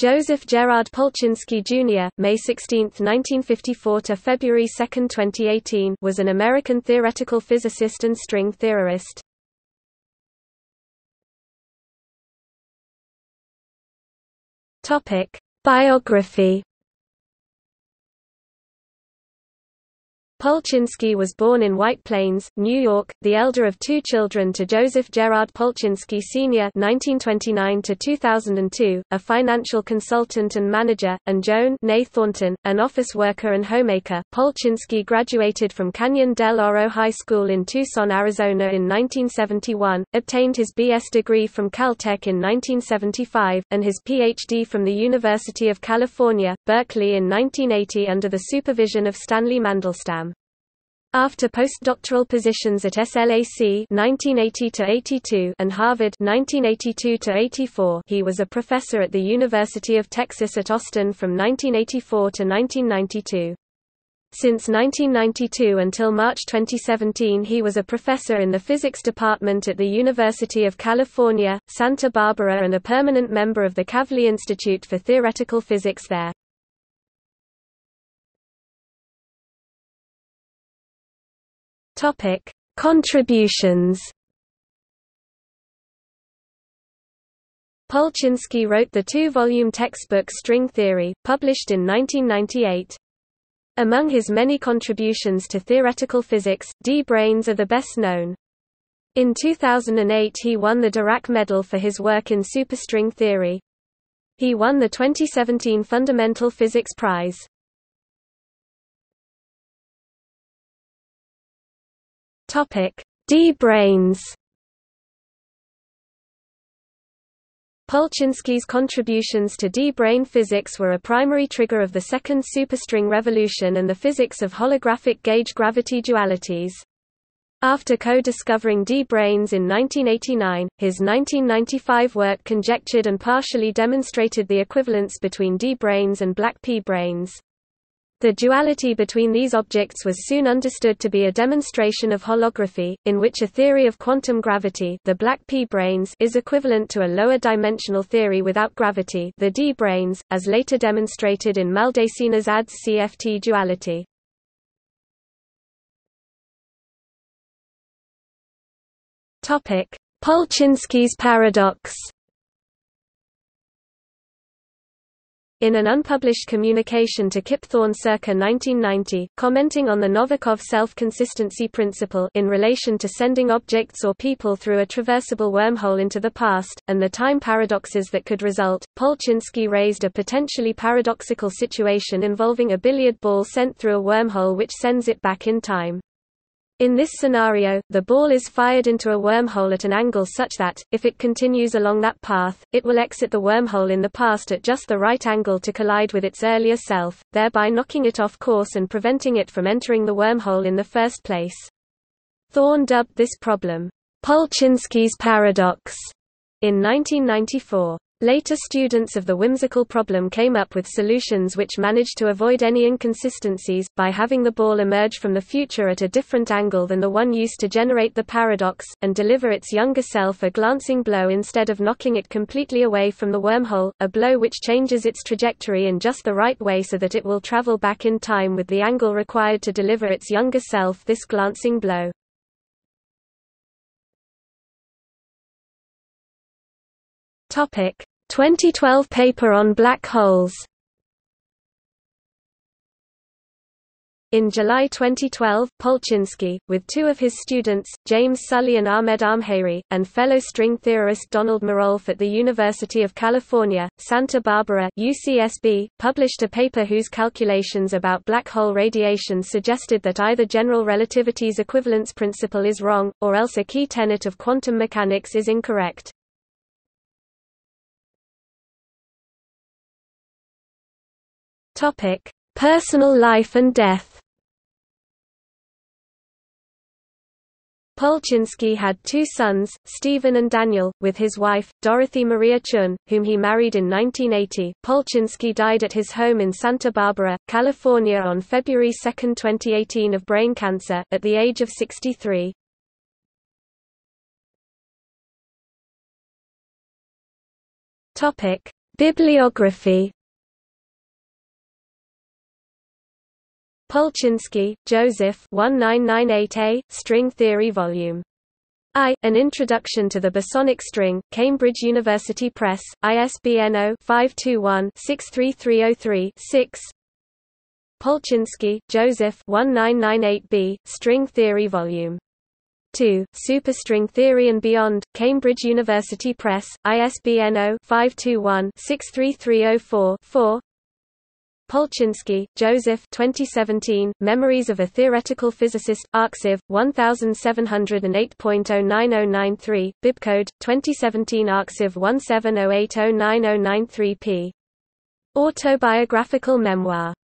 Joseph Gerard Polchinski Jr., May 16, 1954 to February 2, 2018, was an American theoretical physicist and string theorist. Topic: Biography Polchinski was born in White Plains, New York, the elder of two children to Joseph Gerard Polchinski Sr. (1929–2002), a financial consultant and manager, and Joan (née Thornton), an office worker and homemaker. Polchinski graduated from Canyon del Oro High School in Tucson, Arizona, in 1971, obtained his B.S. degree from Caltech in 1975, and his Ph.D. from the University of California, Berkeley in 1980 under the supervision of Stanley Mandelstam. After postdoctoral positions at SLAC 1980 and Harvard 1982 he was a professor at the University of Texas at Austin from 1984 to 1992. Since 1992 until March 2017 he was a professor in the physics department at the University of California, Santa Barbara and a permanent member of the Kavli Institute for Theoretical Physics there. Topic: Contributions. Polchinski wrote the two-volume textbook String Theory, published in 1998. Among his many contributions to theoretical physics, D-branes are the best known. In 2008 he won the Dirac Medal for his work in superstring theory. He won the 2017 Fundamental Physics Prize. Topic: D-branes. Polchinski's contributions to D-brane physics were a primary trigger of the second superstring revolution and the physics of holographic gauge gravity dualities. After co-discovering D-branes in 1989, his 1995 work conjectured and partially demonstrated the equivalence between D-branes and black P-branes. The duality between these objects was soon understood to be a demonstration of holography, in which a theory of quantum gravity the black p-branes is equivalent to a lower dimensional theory without gravity the d-branes, as later demonstrated in Maldacena's AdS/CFT duality. Polchinski's paradox In an unpublished communication to Kip Thorne circa 1990, commenting on the Novikov self-consistency principle in relation to sending objects or people through a traversable wormhole into the past, and the time paradoxes that could result, Polchinski raised a potentially paradoxical situation involving a billiard ball sent through a wormhole which sends it back in time. In this scenario, the ball is fired into a wormhole at an angle such that, if it continues along that path, it will exit the wormhole in the past at just the right angle to collide with its earlier self, thereby knocking it off course and preventing it from entering the wormhole in the first place. Thorne dubbed this problem, Polchinski's paradox, in 1994. Later students of the whimsical problem came up with solutions which managed to avoid any inconsistencies, by having the ball emerge from the future at a different angle than the one used to generate the paradox, and deliver its younger self a glancing blow instead of knocking it completely away from the wormhole, a blow which changes its trajectory in just the right way so that it will travel back in time with the angle required to deliver its younger self this glancing blow. Topic 2012 paper on black holes In July 2012, Polchinski, with two of his students, James Sully and Ahmed Almheiri, and fellow string theorist Donald Marolf at the University of California, Santa Barbara UCSB, published a paper whose calculations about black hole radiation suggested that either general relativity's equivalence principle is wrong, or else a key tenet of quantum mechanics is incorrect. Topic: Personal life and death. Polchinski had two sons, Stephen and Daniel, with his wife, Dorothy Maria Chun, whom he married in 1980. Polchinski died at his home in Santa Barbara, California on February 2, 2018 of brain cancer, at the age of 63. Bibliography Polchinski, Joseph 1998a, String Theory Vol. I. An Introduction to the Bosonic String, Cambridge University Press, ISBN 0-521-63303-6 Polchinski, Joseph 1998b, String Theory Vol. 2, Superstring Theory and Beyond, Cambridge University Press, ISBN 0-521-63304-4 Polchinski, Joseph 2017, Memories of a Theoretical Physicist, Arxiv, 1708.09093, bibcode, 2017 Arxiv 1708090993 p. Autobiographical memoir